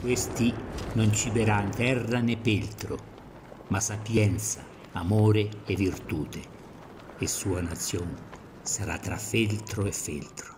Questi non ciberà terra né peltro, ma sapienza, amore e virtute, e sua nazione sarà tra feltro e feltro.